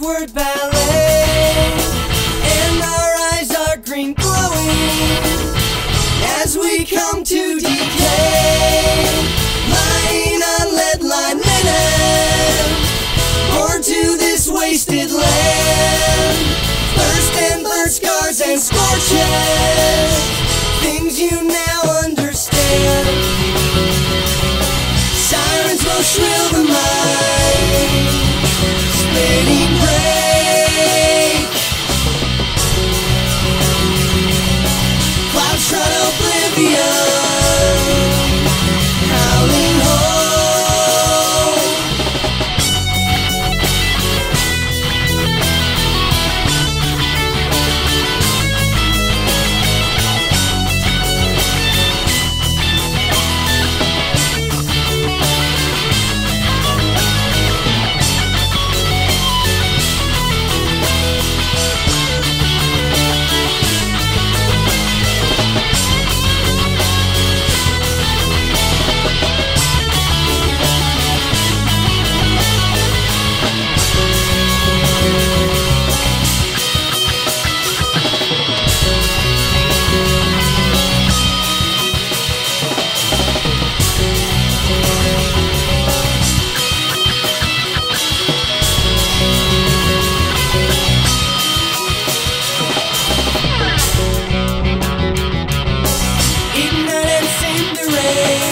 word ballet, and our eyes are green glowing as we come to decay. Lying on lead line linen, born to this wasted land. Thirst and burn scars and scorches, things you now understand. Sirens will shrill the mind. Yeah.